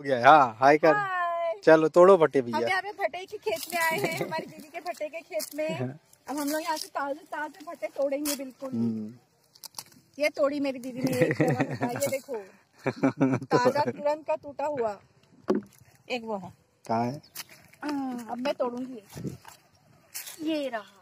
गया। हाँ हाय कर। चलो तोड़ो भट्टे हम भैया। यहाँ पे भट्टे के खेत में आए हैं हमारी दीदी के भट्टे के खेत में। हाँ। अब हम लोग यहाँ से ताजे ताजे भट्टे तोड़ेंगे बिल्कुल। हम्म। ये तोड़ी मेरी दीदी ने ये देखो। ताज़ा तुरंत का टूटा हुआ। एक वो है। कहा है हाँ, अब मैं तोड़ूँगी। ये रहा।